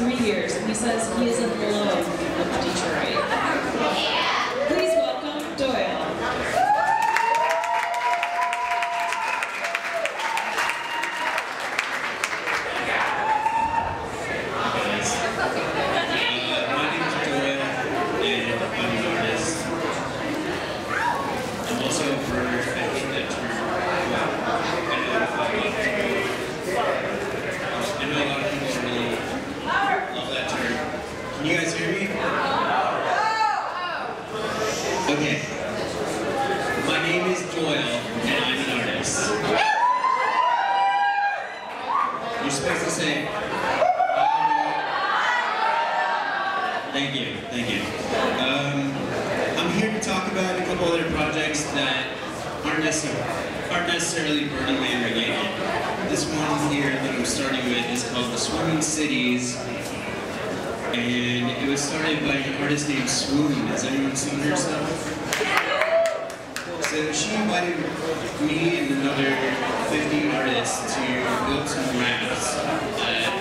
three years, не started by an artist named Swoon. Has anyone seen her stuff? So she invited me and another 50 artists to build some rafts that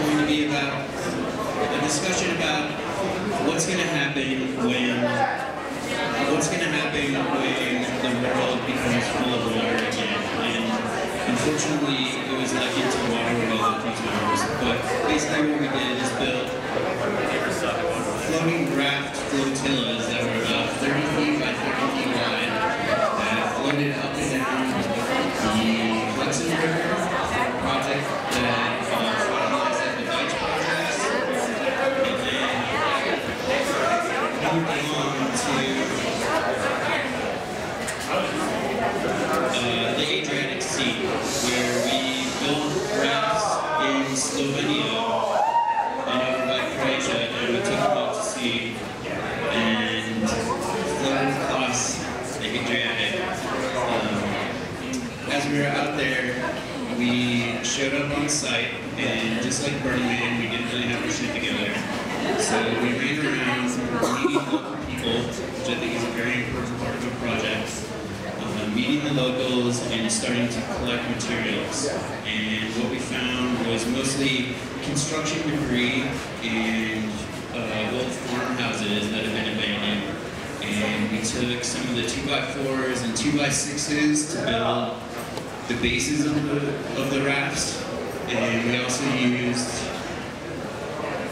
were going to be about a discussion about what's going to happen when what's going to happen when the world becomes full of water again. And unfortunately, it was like into water world a few times. But basically, what we did is build floating raft flotillas that were like Burning we didn't really have our shit together. So we ran around meeting local people, which I think is a very important part of a project. Uh, meeting the locals and starting to collect materials. And what we found was mostly construction debris and uh, old farmhouses that have been abandoned. And we took some of the 2x4s and 2x6s to build the bases of the, of the rafts. And we also used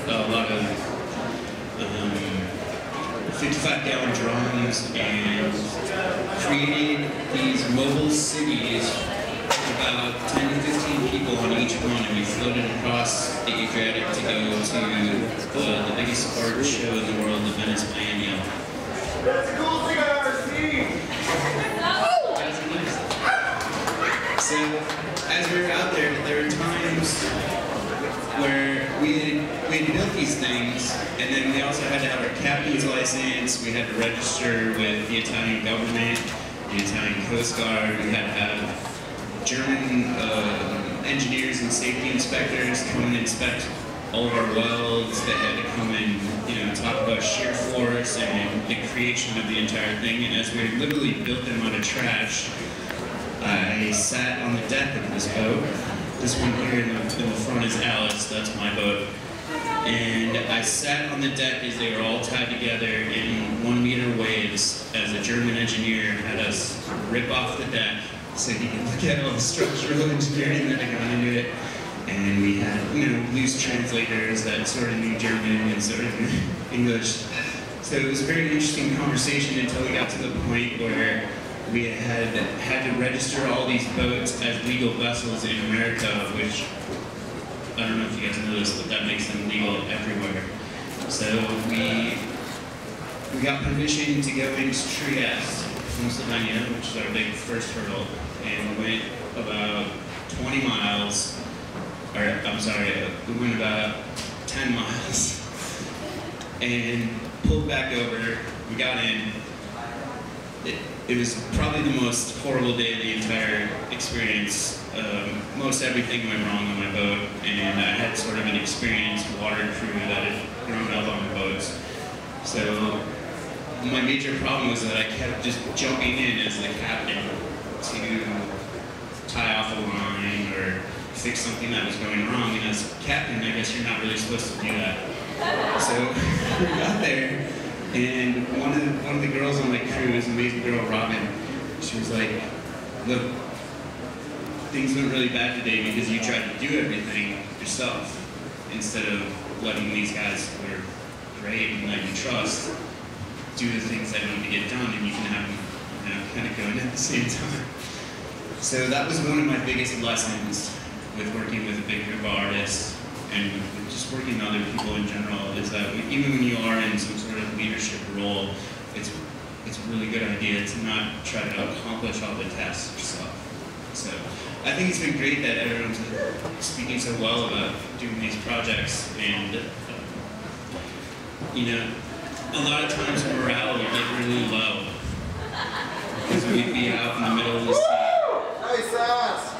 a lot of um, 55 gallon drums and created these mobile cities with about 10 to 15 people on each one and we floated across the Adriatic to go to uh, the biggest art show in the world, the Venice Biennial. That's the coolest thing I've ever seen. So, as we were out there, there were times where we we had built these things, and then we also had to have our captain's license, we had to register with the Italian government, the Italian Coast Guard, we had to have German uh, engineers and safety inspectors come and inspect all of our welds, they had to come and, you know, talk about shear force and the creation of the entire thing, and as we literally built them out of trash, I sat on the deck of this boat. This one here in the, in the front is Alice, that's my boat. And I sat on the deck as they were all tied together in one meter waves as a German engineer had us rip off the deck so he could look at all the structural engineering that had gone into it. And we had, you know, loose translators that sort of knew German and sort of English. So it was a very interesting conversation until we got to the point where we had had to register all these boats as legal vessels in America, which I don't know if you guys know this, but that makes them legal everywhere. So we we got permission to go into Trieste, Pennsylvania, which is our big first hurdle, and we went about 20 miles, or I'm sorry, we went about 10 miles, and pulled back over. We got in. It, it was probably the most horrible day of the entire experience. Um, most everything went wrong on my boat, and I had sort of an experienced water crew that had grown up on boats. So my major problem was that I kept just jumping in as the captain to tie off a line or fix something that was going wrong. And as captain, I guess you're not really supposed to do that. So we got there, and one of the, one of the girls on my crew, this amazing girl, Robin, she was like, "Look, things went really bad today because you tried to do everything yourself instead of letting these guys who are great and that you trust do the things that need to get done, and you can have them, you know, kind of going at the same time." So that was one of my biggest lessons with working with a big group of artists and with just working with other people in general is that even when you are in some sort of leadership role, it's it's a really good idea to not try to accomplish all the tasks yourself. So I think it's been great that everyone's speaking so well about doing these projects and uh, you know a lot of times morale would get really low because we'd be out in the middle of the sea Nice ass.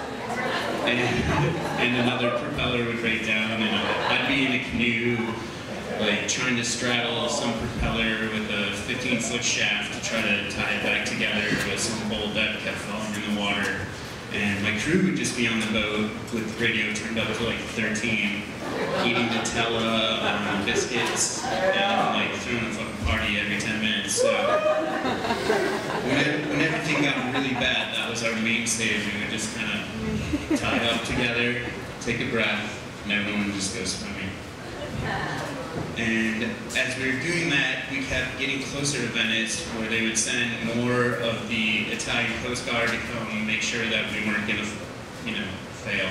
And, and another propeller would break down, and I'd be in a canoe, like trying to straddle some propeller with a 15 foot shaft to try to tie it back together with some bolt that kept falling in the water. And my crew would just be on the boat with the radio turned up to like 13, eating Nutella, um, biscuits, and like throwing a fucking party every 10 minutes. So when, everything got really bad, that was our main stage. We would just kind of tie up together, take a breath, and everyone just go swimming. And as we were doing that, we kept getting closer to Venice, where they would send more of the Italian Coast Guard to come and make sure that we weren't going to, you know, fail.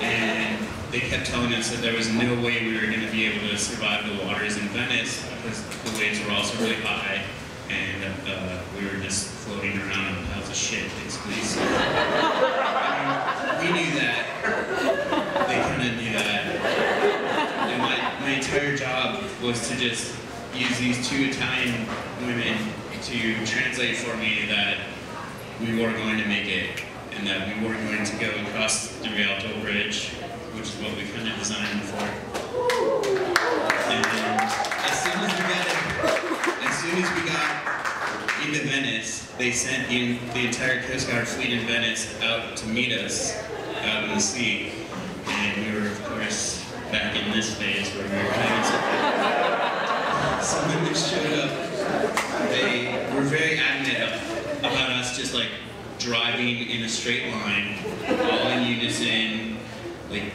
And they kept telling us that there was no way we were going to be able to survive the waters in Venice because the waves were also really high, and uh, we were just floating around in piles of shit, basically. So, we knew that. They kind of knew that. And my, my entire job was to just use these two Italian women to translate for me that we were going to make it and that we were going to go across the Rialto Bridge, which is what we kind of designed for. And soon as we got into Venice, they sent the, the entire Coast Guard fleet in Venice out to meet us out in the sea. And we were, of course, back in this phase where we were kind of so when they showed up, they were very adamant about us just like driving in a straight line, all in unison, like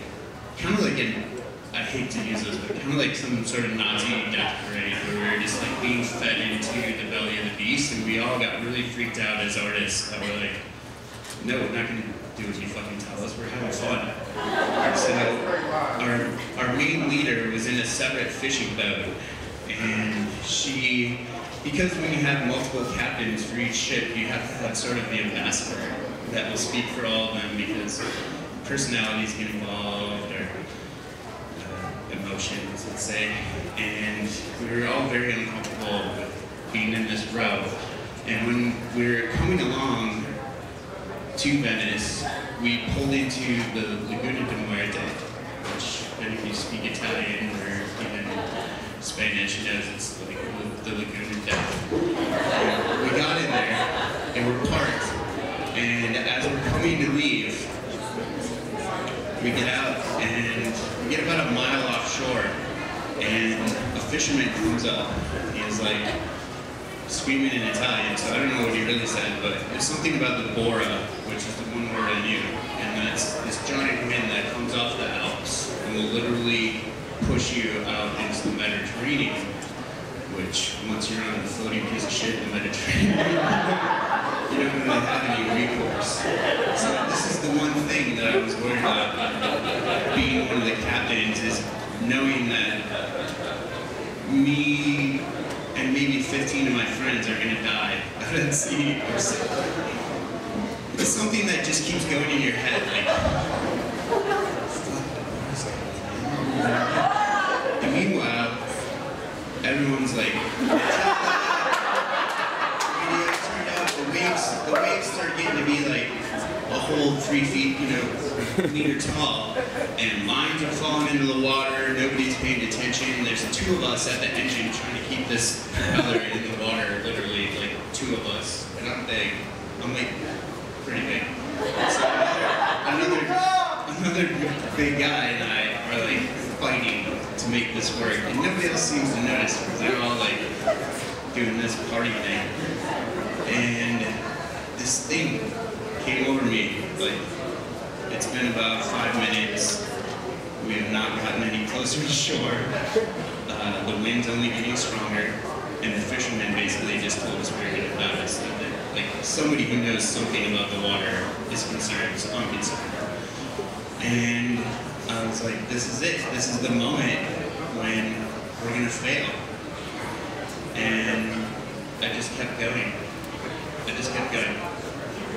kind of like an I hate to use this, but kind of like some sort of Nazi death parade where we were just like being fed into the belly of the beast, and we all got really freaked out as artists. That were like, no, we're not gonna do what you fucking tell us. We're having fun. So our our main leader was in a separate fishing boat, and she, because when you have multiple captains for each ship, you have to have sort of the ambassador that will speak for all of them because personalities get involved emotions, let's say, and we were all very uncomfortable with being in this row. And when we were coming along to Venice, we pulled into the Laguna de Muerte, which if you speak Italian or even Spanish knows it's like the Laguna of Death. We got in there and we're parked, and as we're coming to leave, we get out and we get about a mile offshore, and a fisherman comes up. He is like screaming in Italian, so I don't know what he really said, but it's something about the Bora, which is the one word I knew, and that's this giant wind that comes off the Alps and will literally push you out into the Mediterranean, which once you're on a floating piece of shit in the Mediterranean, you don't really have any recourse. So this is the one thing that I was worried about being one of the captains is knowing that me and maybe 15 of my friends are gonna die out at sea or something. It's something that just keeps going in your head, like, and meanwhile, everyone's like, the waves, the waves start getting to be like whole three feet, you know, meter tall, and lines are falling into the water. Nobody's paying attention. There's two of us at the engine trying to keep this propeller in the water. Literally, like two of us, and I'm big. I'm like pretty big. So another, another, another big guy and I are like fighting to make this work, and nobody else seems to notice because they're all like doing this party thing. And this thing came over me. Like, it's been about five minutes. We have not gotten any closer to shore. Uh, the wind's only getting stronger. And the fishermen basically just told us we were going to notice that, that, like, somebody who knows something about the water is concerned, so I'm concerned. And I was like, this is it. This is the moment when we're going to fail. And I just kept going. I just kept going.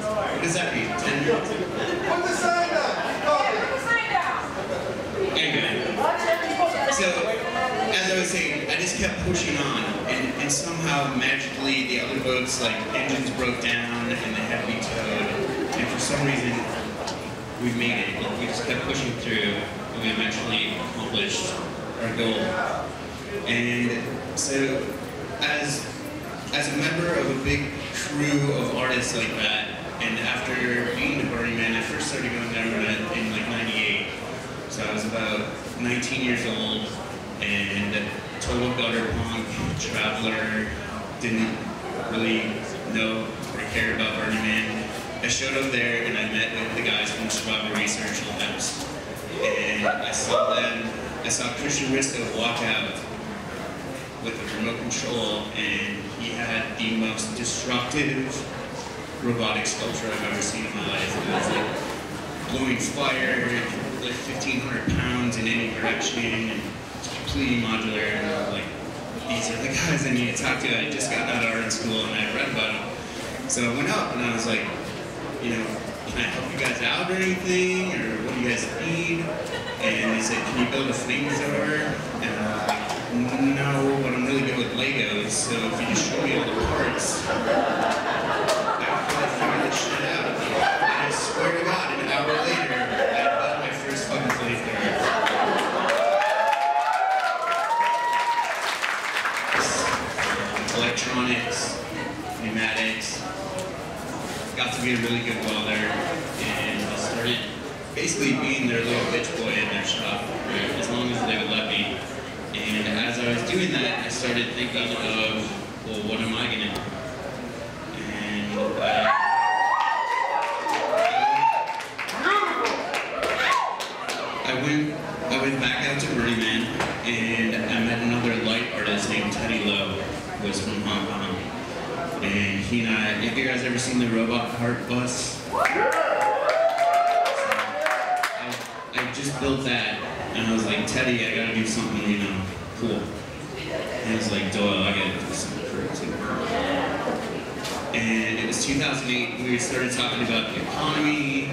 What does that mean? Ten minutes? Put the sign down. Keep talking. Anyway, so as I was saying, I just kept pushing on, and, and somehow magically the other boats like engines broke down and they had to be towed, and for some reason we made it. Like, we just kept pushing through, and we eventually accomplished our goal. And so, as as a member of a big crew of artists like that, and after being to Burning Man, I first started going down in, like '98. So I was about 19 years old, and total gutter punk, traveler, didn't really know or care about Burning Man. I showed up there and I met with the guys from Survival Research Labs. And I saw them, I saw Christian Ristow walk out with a remote control and he had the most destructive robotic sculpture I've ever seen in my life. It was like blowing fire, like 1,500 pounds in any direction, and it's completely modular. And like, these are the guys I need to talk to. I just got out of art school and I read about them. So I went up and I was like, you know, can I help you guys out or anything? Or what do you guys need? And they said, can you build a flamethrower? And I was like, no, but I'm really good with Legos, so if you just show me all the parts, I could probably figure this shit out. And I swear to God, an hour later, I built my first fucking flamethrower. Electronics, pneumatics, be a really good welder, and I started basically being their little bitch boy in their shop, as long as they would let me. And as I was doing that, I started thinking of, well, what am I gonna do? And I, I went, I went back out to Burning Man, and I met another light artist named Teddy Lo, who was from Hong Kong. And he and I, have you guys ever seen the robot Heart bus? I, I just built that, and I was like, Teddy, I gotta do something, you know, cool. And I was like, Doyle, I gotta do something cool too. And it was 2008, we started talking about the economy,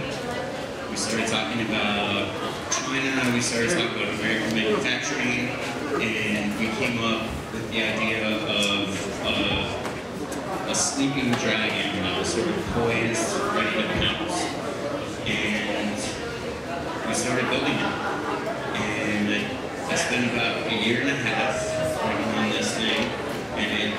we started talking about China, we started talking about American manufacturing, and we came up with the idea of uh, a sleeping dragon that was sort of poised, ready to pounce. And we started building it. And I spent about a year and a half working on this thing. And it,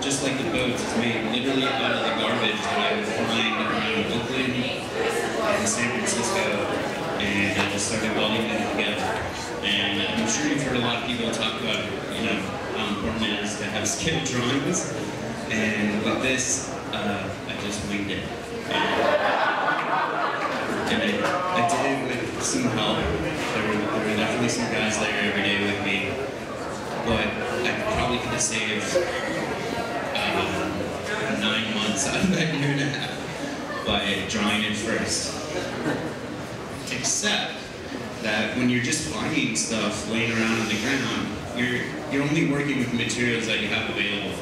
just like the boats, it's made literally out of the garbage that I would find around Oakland and San Francisco. And I just started welding them together. And I'm sure you've heard a lot of people talk about, you know, um, how important it is to have skilled drawings. And with this, uh, I just winged it. And, I, I did it with some help. There were, there were definitely some guys there every day with me. But I probably could have saved uh, nine months out of that year and a half by drawing it first. Except that when you're just finding stuff laying around on the ground, you're you're only working with materials that you have available.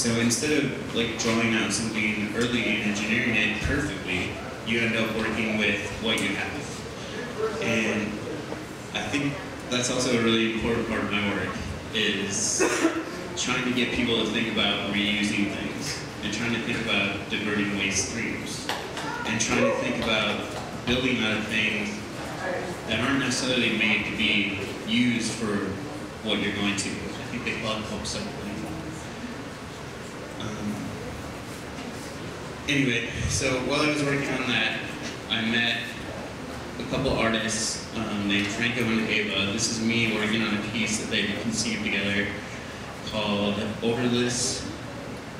So instead of like drawing out something early and engineering it perfectly, you end up working with what you have. And I think that's also a really important part of my work is trying to get people to think about reusing things and trying to think about diverting waste streams. and trying to think about building out of things that aren't necessarily made to be used for what you're going to. I think they call it. Um, anyway, so while I was working on that, I met a couple artists um, named Franco and Eva. This is me working on a piece that they conceived together called Odorless,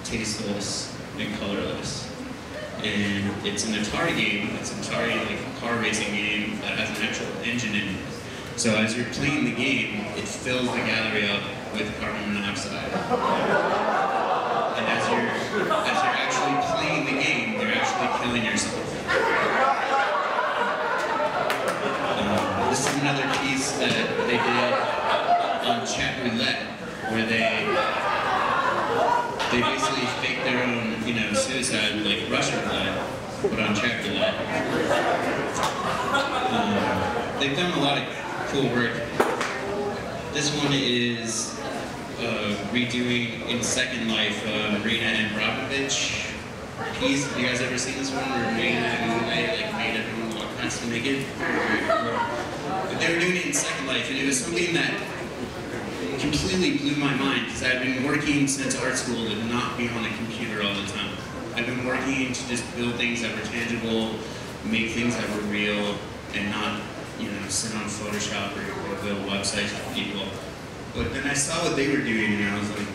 Tasteless, and Colorless. And it's an Atari game. It's an Atari like car racing game that has an actual engine in it. So as you're playing the game, it fills the gallery up with carbon monoxide. And as you're as you're actually playing the game, you're actually killing Um, this is another piece that they did on chat roulette, where they they basically fake their own, you know, suicide like Russian roulette, but on chat roulette. Um, they've done a lot of cool work. This one is uh, redoing in Second Life uh, Marina Abramovich Have you guys ever seen this one where Marina and Moonlight like made everyone walk past naked? But they were doing it in Second Life, and it was something that completely blew my mind because I've been working since art school to not be on a computer all the time. I've been working to just build things that were tangible, make things that were real, and not, you know, sit on Photoshop or, or build websites for people. But then I saw what they were doing, and I was like,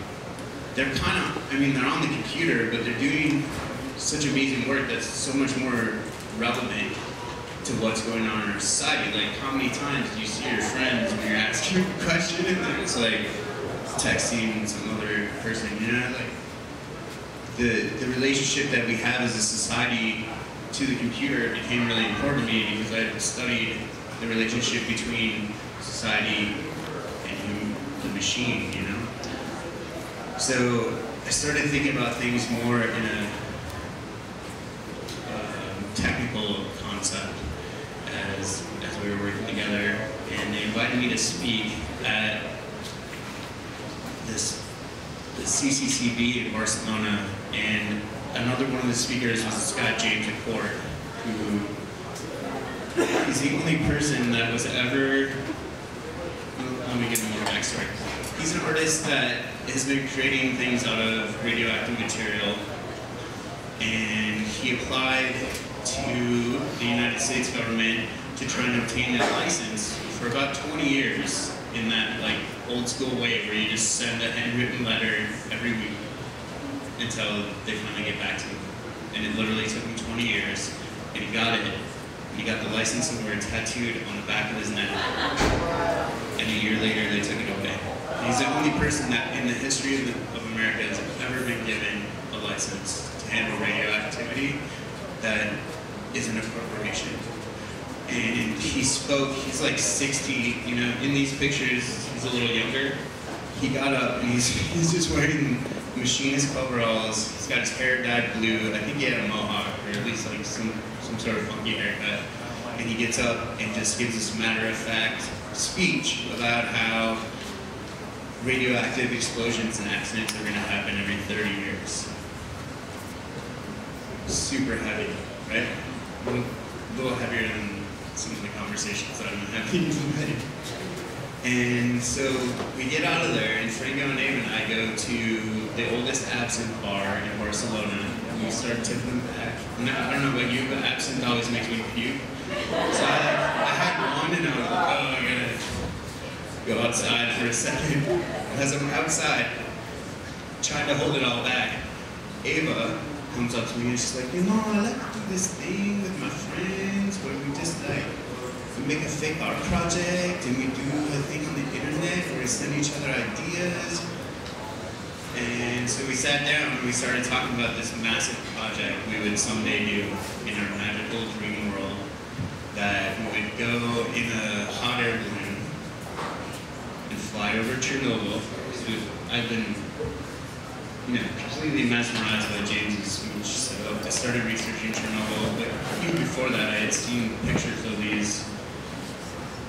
they're kind of, I mean, they're on the computer, but they're doing such amazing work that's so much more relevant to what's going on in our society. Like, how many times do you see your friends when you're asking a question and then it's like texting some other person, you know? Like, the, the relationship that we have as a society to the computer became really important to me because I had studied the relationship between society and the machine, you know? So I started thinking about things more in a um, technical concept as, as we were working together, and they invited me to speak at this, the CCCB in Barcelona, and another one of the speakers was this guy, James Acord, who is the only person that was ever, let me give him more backstory. He's an artist that has been creating things out of radioactive material, and he applied to the United States government to try and obtain that license for about 20 years in that like old school way where you just send a handwritten letter every week until they finally get back to you. And it literally took him 20 years, and he got it. He got the license and word tattooed on the back of his neck. And a year later, they took it away. He's the only person that in the history of, the, of America has ever been given a license to handle radioactivity that isn't a corporation. And he spoke, he's like 60, you know, in these pictures, he's a little younger. He got up and he's, he's just wearing machinist overalls. He's got his hair dyed blue. I think he had a mohawk, or at least like some, some sort of funky haircut. And he gets up and just gives this matter-of-fact speech about how radioactive explosions and accidents are going to happen every 30 years. Super heavy, right? A little, heavier than some of the conversations that been having tonight. And so we get out of there, and Franco and Eva and I go to the oldest absinthe bar in Barcelona. And we start tipping them back. And I don't know about you, but absinthe always makes me puke. So I, I had one, and I was like, oh, I gotta go outside for a second. As I'm outside, trying to hold it all back, Eva comes up to me and she's like, you know, I like to do this thing with my friends where we just like, we make a fake art project and we do a thing on the internet where we send each other ideas. And so we sat down and we started talking about this massive project we would someday do in our magical dream world that we would go in a hot air balloon and fly over Chernobyl. I've been, you know, completely mesmerized by James's started researching Chernobyl, but even before that, I had seen pictures of these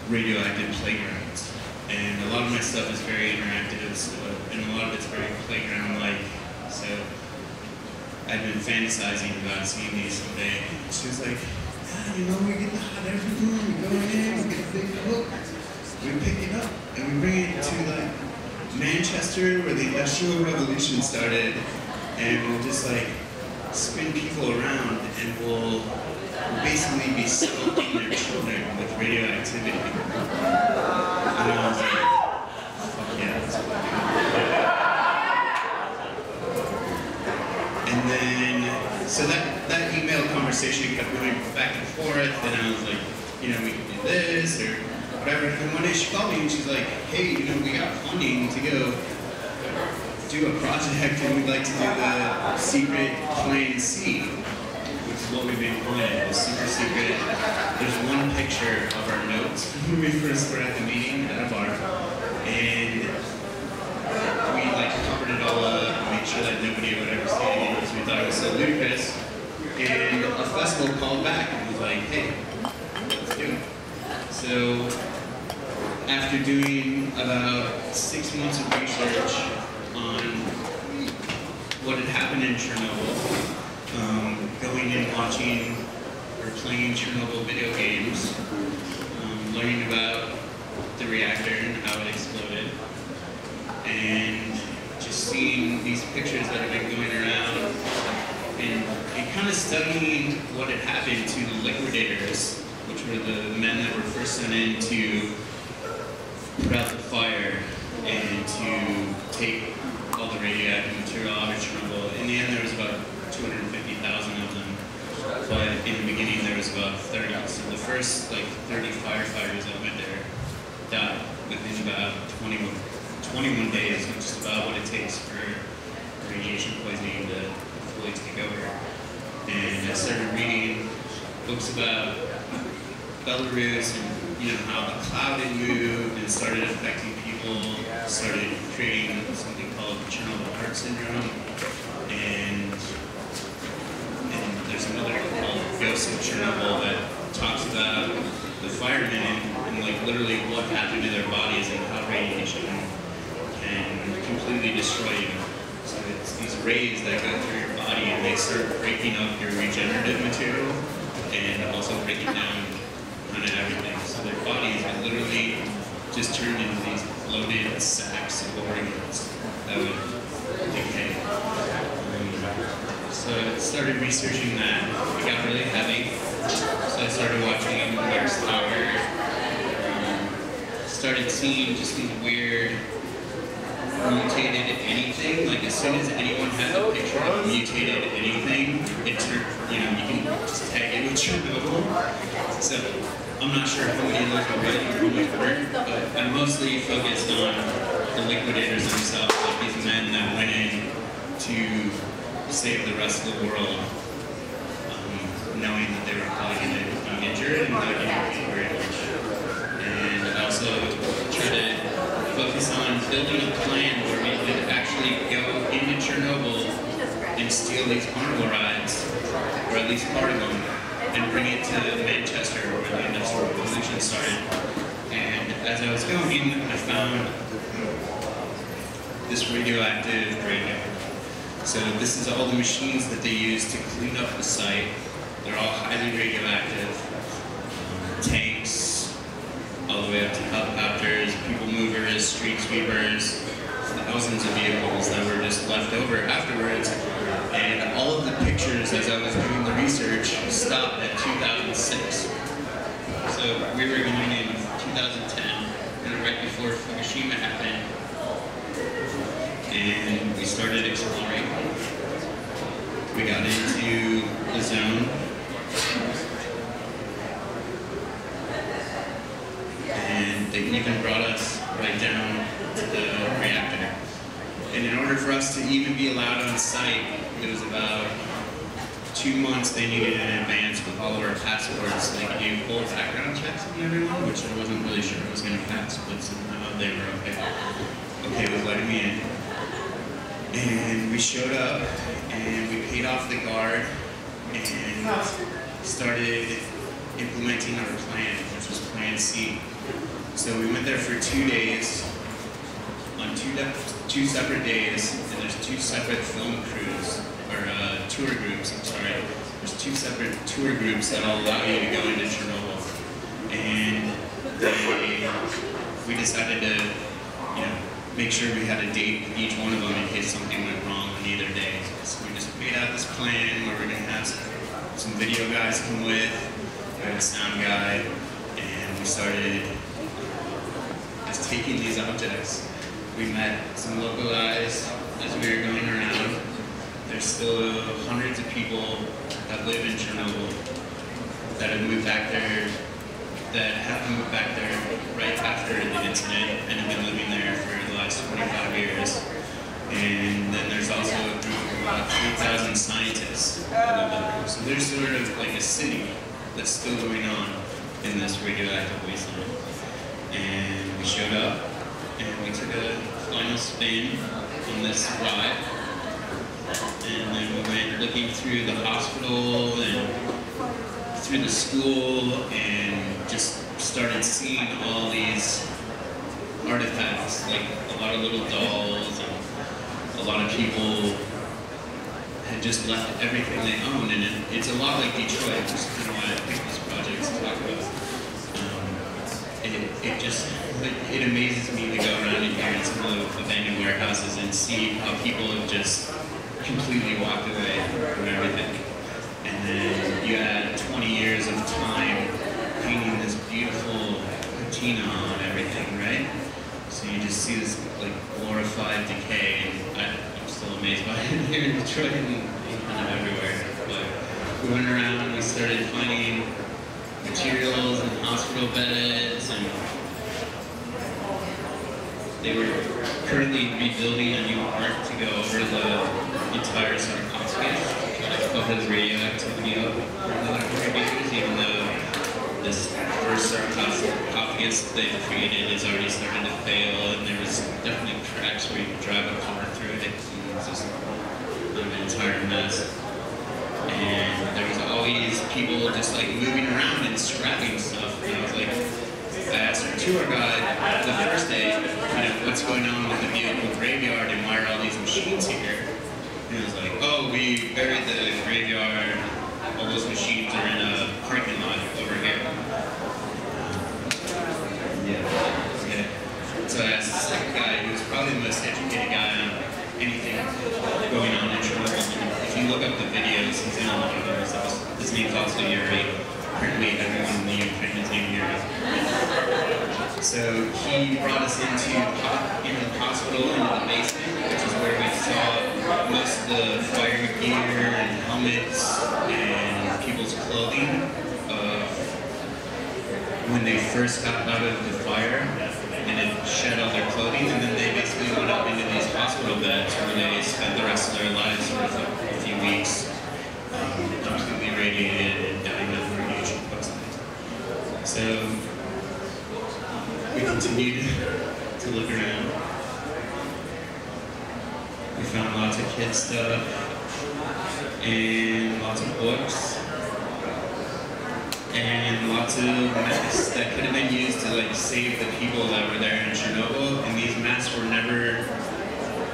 radioactive playgrounds. And a lot of my stuff is very interactive, so, and a lot of it's very playground-like. So I'd been fantasizing about seeing these someday. She was like, yeah, you know, we get the hot air balloon, we go in, we get a big hook, we pick it up, and we bring it to like Manchester where the Industrial Revolution started, and we'll just like spin people around and we'll basically be smoking their children with radioactivity. And um, I was like, fuck yeah, that's. And then, so that, that email conversation kept going back and forth, and I was like, you know, we can do this, or whatever. And one day she called me and she's like, hey, you know, we got funding to go do a project and we'd like to do the secret plan C, which is what we've been calling it, the super secret. There's one picture of our notes when we first were at the meeting at a bar, and we like covered it all up made sure that nobody would ever see it because we thought it was so ludicrous. And a festival called back and was like, hey, let's do it. So after doing about six months of research on what had happened in Chernobyl, um, going and watching or playing Chernobyl video games, um, learning about the reactor and how it exploded, and just seeing these pictures that have been going around and, and kind of studying what had happened to the liquidators, which were the men that were first sent in to put out the fire and to take all the radioactive material out of Chernobyl. In the end, there was about 250,000 of them, but in the beginning, there was about 30. So the first like 30 firefighters that went there died within about 21, 21 days, which is about what it takes for radiation poisoning to fully take over. And I started reading books about Belarus and you know how the cloud had moved and started affecting people, started creating something called Chernobyl heart syndrome, and and there's another called Ghost of Chernobyl that talks about the firemen and, and like literally what happened to their bodies and how radiation can completely destroy you. So it's these rays that go through your body and they start breaking up your regenerative material and also breaking down kind of everything. So their bodies are literally just turned into these bloated sacks that would so I started researching that. It got really heavy. So I started watching Dark Stalker. Um, started seeing just these weird mutated anything. Like as soon as anyone has a picture of mutated anything, it turned, you know, you can just tag it with your Chernobyl. So I'm not sure how many of those ready or how much work, but I'm mostly focused on the liquidators themselves, like these men that went in to save the rest of the world, um, knowing that they were probably going to be injured and not be very much. And I also try to focus on building a plan where we could actually go into Chernobyl and steal these carnival rides, or at least part of them, and bring it to Manchester where the Industrial Revolution started. And as I was going, I found this radioactive radio. So this is all the machines that they use to clean up the site. They're all highly radioactive. Tanks, all the way up to helicopters, people movers, street sweepers, thousands of vehicles that were just left over afterwards. And all of the pictures as I was doing at 2006. So we were going in 2010, and right before Fukushima happened, and we started exploring. We got into the zone. And they even brought us right down to the reactor. And in order for us to even be allowed on site, it was about two months they needed in advance with all of our passports. They do full background checks on everyone, which I wasn't really sure I was going to pass, but somehow they were okay, okay with letting me in. And we showed up and we paid off the guard and started implementing our plan, which was Plan C. So we went there for two days, on two, two separate days, and there's two separate film crews, tour groups. I'm sorry. There's two separate tour groups that'll allow you to go into Chernobyl, and they, we decided to, you know, make sure we had a date with each one of them in case something went wrong on either day. So we just made out this plan where we're gonna have some, some video guys come with, we had a sound guy, and we started just taking these objects. We met some local guys as we were going around. There's still hundreds of people that live in Chernobyl that have moved back there, that have moved back there right after the incident and have been living there for the last 25 years. And then there's also a group of about 3,000 scientists that live there. So there's sort of like a city that's still going on in this radioactive wasteland. And we showed up and we took a final spin on this ride. And then we went looking through the hospital and through the school and just started seeing all these artifacts, like a lot of little dolls and a lot of people had just left everything they owned, and it, it's a lot like Detroit, which is kind of why I picked this project to talk about. Um, it, it just it, it amazes me to go around in here in some of the abandoned warehouses and see how people have just completely walked away from everything. And then you had 20 years of time painting this beautiful patina on everything, right? So you just see this like glorified decay, and I, I'm still amazed by it here in Detroit and, and kind of everywhere. But we went around and we started finding materials and hospital beds, and they were currently rebuilding a new arc to go over the entire sarcophagus, kind of cover the radioactivity up for another 100 years, even though this first sarcophagus they created is already starting to fail, and there was definitely cracks where you could drive a car through it. It was just an entire mess. And there was always people just like moving around and scrapping stuff. And I was like, our tour guide the first day, you know, what's going on with the vehicle graveyard and why are all these machines here? He was like, oh, we buried the graveyard. All those machines are in a parking lot over here. Yeah. So I asked the second guy, who was probably the most educated guy on anything going on in Chernobyl. If you look up the videos, he's in a lot of those. His name's also Yuri. Apparently everyone in the Ukraine is named Yuri. So he brought us into, into the hospital, into the basement, which is where we saw most of the fire gear and helmets and people's clothing of when they first got out of the fire and it shed all their clothing and then they basically went up into these hospital beds where they spent the rest of their lives for a few weeks um, completely radiated and dying of radiation poisoning. So we continued to look around. We found lots of kid stuff and lots of books and lots of masks that could have been used to like save the people that were there in Chernobyl. And these masks were never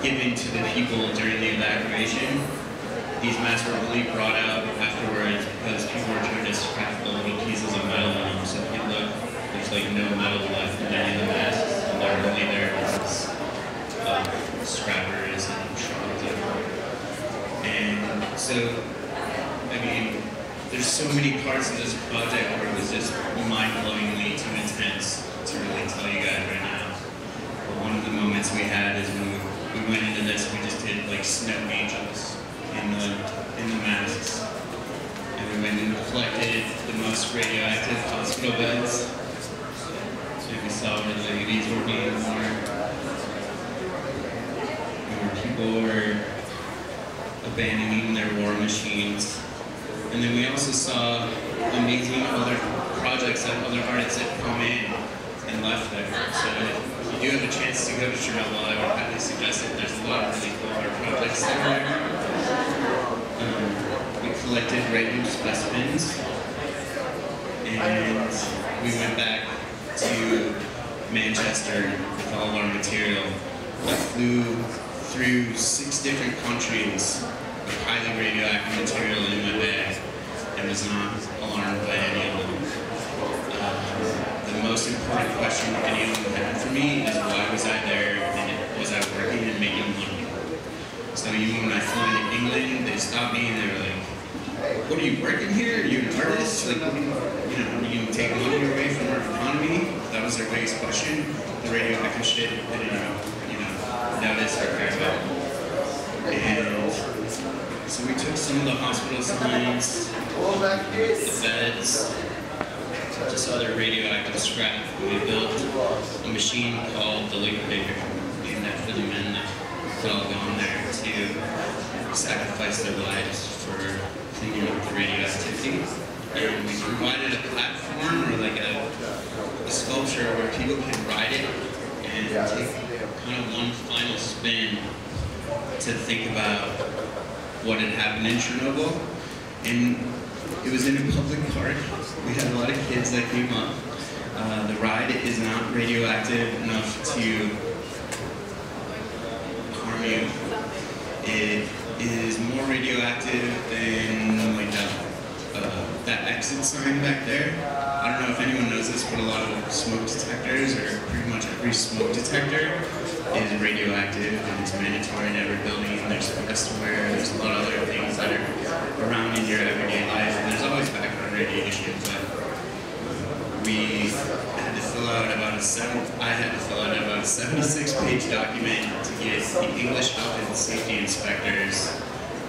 given to the people during the evacuation. These masks were only brought out afterwards because people were trying to scrap the little pieces of metal in them. So if you look, there's like no metal left in any of the masks. And they're only there because scrappers and shards. And so, I mean, there's so many parts of this project where it was just mind-blowingly too intense to really tell you guys right now. But one of the moments we had is when we, we went into this, we just did like snow angels in the in the masks, and we went and collected the most radioactive hospital beds. So we saw where the ladies were being people were abandoning their war machines. And then we also saw amazing other projects that other artists had come in and left there. So if you do have a chance to go to Chernobyl, I would highly suggest it. There's a lot of really cool art projects there. Um, we collected random specimens, and we went back to Manchester with all our material. We flew through six different countries with highly radioactive material in my bag and was not alarmed by any of them. Uh, the most important question anyone had for me is why was I there and was I working and making money? So even when I flew into England, they stopped me and they were like, what are you working here? Are you an artist? Like, you, know, are you take money away from our economy? That was their biggest question. The radioactive shit, they didn't, know, notice or care about. And so we took some of the hospital signs, the beds, just other radioactive scrap. We built a machine called the Liquidator, named after the men that had all gone there to sacrifice their lives for cleaning up the radioactivity. And we provided a platform or like a, a sculpture where people can ride it and take kind of one final spin to think about what had happened in Chernobyl. And it was in a public park. We had a lot of kids that came up. Uh, the ride is not radioactive enough to harm you. It is more radioactive than like that, uh, that exit sign back there. I don't know if anyone knows this, but a lot of smoke detectors, or pretty much every smoke detector, is radioactive and it's mandatory in every building. There's to wear, there's a lot of other things that are around in your everyday life, and there's always background radiation, but we had to fill out about a seven, I had to fill out about a 76 page document to get the English Health and Safety Inspectors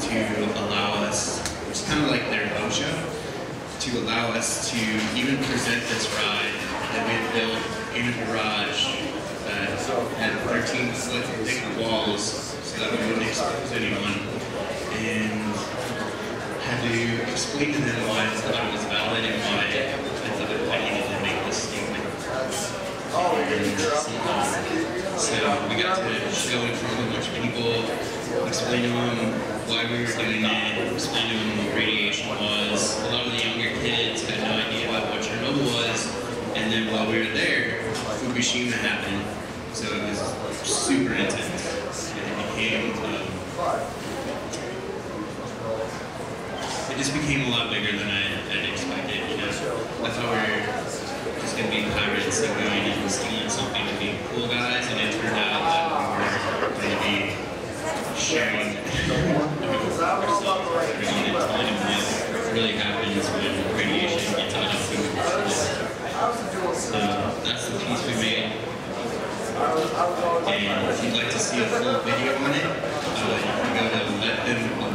to allow us, is kind of like their OSHA, to allow us to even present this ride that we had built in a garage that had 13 foot thick walls so that we wouldn't expose anyone. And had to explain to them why I thought it was valid and why I thought needed to make this statement. And so we got to show in front of a bunch of people, explain to them why we were doing it, explain to them what radiation was. A lot of the younger kids had no idea what Chernobyl was, and then while we were there, Fukushima happened. So it was super intense, and it became. Um, it just became a lot bigger than I had expected. You know, I thought we were just gonna be pirates and going and stealing something and being cool guys, and it turned out that we were going to be sharing ourselves what really happens when radiation gets out of food. So that's the piece we made. And if you'd like to see a full video on it, uh, you can go to let them